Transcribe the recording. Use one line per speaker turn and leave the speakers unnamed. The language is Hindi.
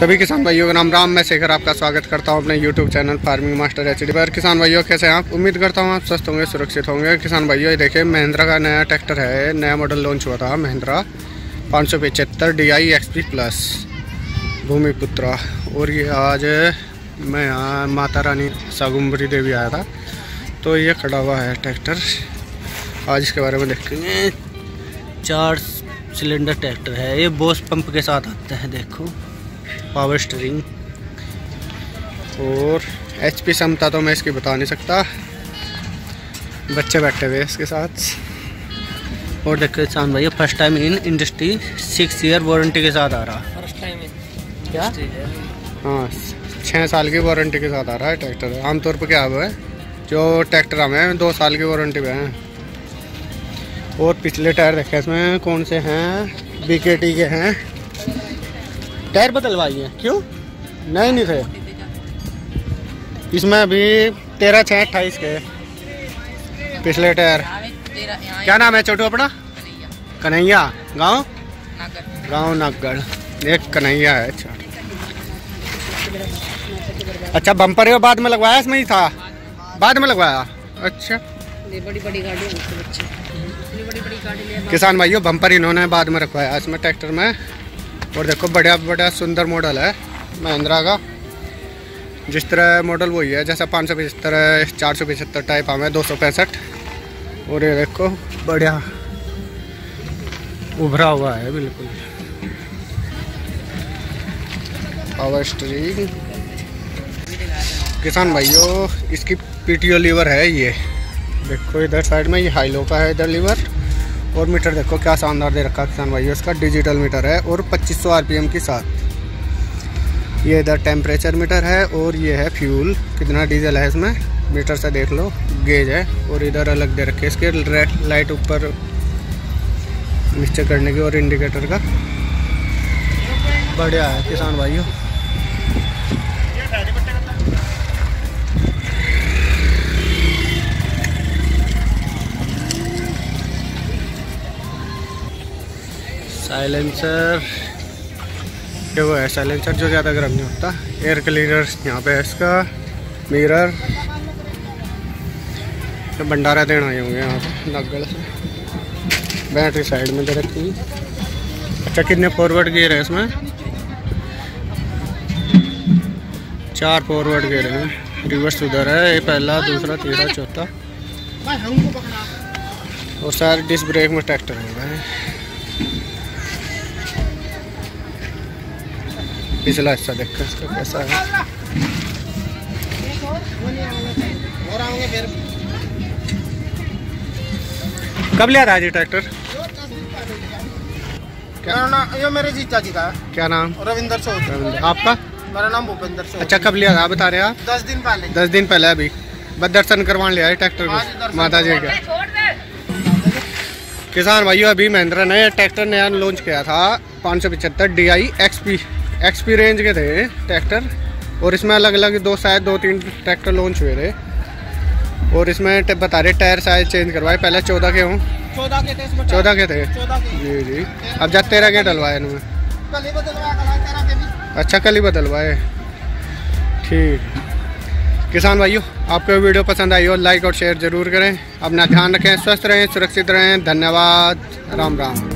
सभी किसान भाइयों का नाम राम मैं शेखर आपका स्वागत करता हूँ अपने YouTube channel farming master H D पर। किसान भाइयों, कैसे हैं आप? उम्मीद करता हूँ आप स्वस्थ होंगे, सुरक्षित होंगे। किसान भाइयों, ये देखिए, महिंद्रा का नया ट्रैक्टर है, नया मॉडल लॉन्च हुआ था, महिंद्रा। पाँच सौ पचहत्तर D I X P plus Bhumiputra. और ये आज मैं यहाँ माता रानी सागुम्बरी देवी आया था तो ये खड़ा हुआ है ट्रैक्टर। आज इसके बारे में देखेंगे। चार सिलेंडर ट्रैक्टर है, ये बोस पंप के साथ आते हैं, देखो। Power steering. और एच पी क्षमता तो मैं इसकी बता नहीं सकता। बच्चे बैठे हुए इसके साथ। और देखो किसान भैया first time in industry six year warranty के साथ आ रहा।
फ़र्स्ट टाइम
क्या? हाँ। छः साल की वारंटी के साथ आ रहा है ट्रैक्टर आमतौर पर क्या हुआ है जो ट्रैक्टर हमें दो साल की वारंटी पे हैं। और पिछले टायर देखे इसमें कौन से हैं? बीकेटी के हैं। टायर बदलवाई हैं। क्यों? नए नहीं थे इसमें अभी तेरह छः अट्ठाईस के पिछले टायर। क्या नाम है छोटू अपना? कन्हैया। गाँव? गाँव नागगढ़। एक कन्हैया है अच्छा। अच्छा बम्पर ये बाद में लगवाया इसमें ही था? बाद में लगवाया? अच्छा।
बड़ी बड़ी गाड़ी बड़ी बड़ी गाड़ी
किसान भाइयों, बम्पर इन्होंने बाद में रखवाया इसमें ट्रैक्टर में। और देखो बढ़िया बढ़िया सुंदर मॉडल है महिंद्रा का। जिस तरह मॉडल वही है, जैसा पाँच सौ पचहत्तर चार सौ पचहत्तर टाइप हमें दो सौ पैंसठ। और ये देखो, बढ़िया। उभरा हुआ है, बिल्कुल। पावर स्टीयरिंग किसान भाइयों, इसकी पीटीओ लीवर है ये। देखो इधर साइड में, ये हाईलो का है इधर लीवर और मीटर देखो क्या शानदार दे रखा किसान भाई इसका डिजिटल मीटर है और 2500 आरपीएम के साथ। ये इधर टेम्परेचर मीटर है और ये है फ्यूल कितना डीजल है इसमें? मीटर से देख लो गेज है और इधर अलग दे रखे इसके रेड लाइट ऊपर निश्चय करने की और इंडिकेटर का। बढ़िया है किसान भाइयों। साइलेंसर ये वो है? साइलेंसर जो ज़्यादा गर्म नहीं होता। एयर क्लीनर यहाँ पे है इसका। मिरर तो भंडारा देना आए होंगे यहाँ से नागगढ़ से। बैटरी साइड में दे रखी अच्छा कितने फॉरवर्ड गियर है इसमें? चार फॉरवर्ड गियर हैं। रिवर्स उधर है, ये पहला, दूसरा, तीसरा, चौथा। और सारे डिस्क ब्रेक में ट्रैक्टर होगा। पिछला हिस्सा देखो इसका कैसा है? कब लिया था जी ट्रैक्टर
नाम ये मेरे जीजा जी का है।
क्या नाम?
रविंदर चौधरी।
आपका?
मेरा नाम भूपेंद्र चौधरी।
अच्छा कब लिया था? बता रहे हैं आप?
दस दिन पहले।
दस दिन पहले अभी। बस दर्शन करवाने लिया है ट्रैक्टर
हाँ
को माता जी का। किसान भाइयों अभी महिंद्रा ने ट्रैक्टर नया लॉन्च किया था। पाँच सौ पचहत्तर D I XP XP range के थे ट्रैक्टर और इसमें अलग अलग दो शायद दो तीन ट्रैक्टर लॉन्च हुए थे। और इसमें बता रहे टायर साइज़ चेंज करवाए। पहले चौदह के हों।
चौदह के थे
चौदह के थे? जी जी। अब जब तेरह के डलवाए इन्होंने। अच्छा कल ही बदलवाए। ठीक। किसान भाइयों आपको वीडियो पसंद आई हो लाइक और शेयर ज़रूर करें। अपना ध्यान रखें स्वस्थ रहें सुरक्षित रहें। धन्यवाद। राम राम।